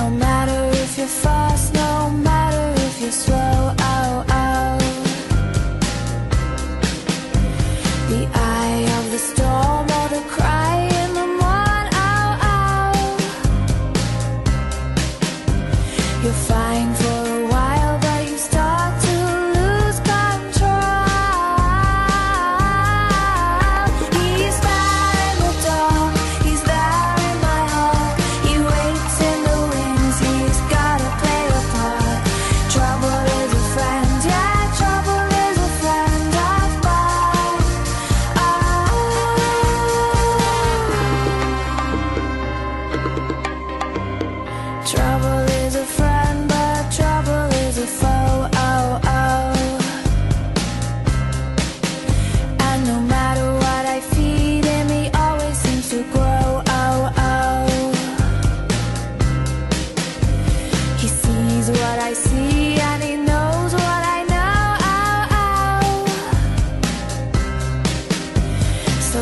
No matter if you're fast, no matter if you're slow, oh, oh. The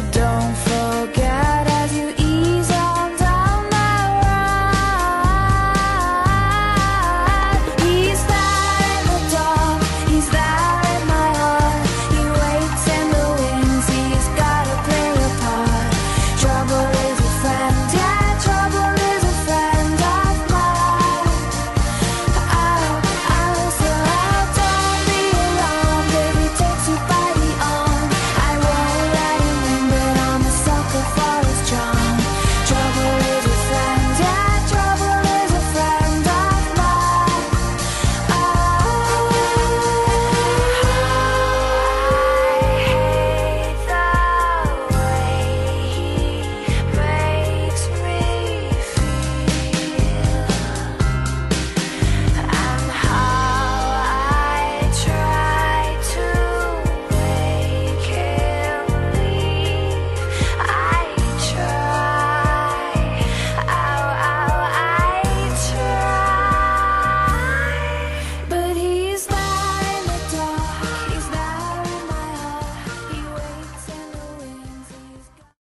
Don't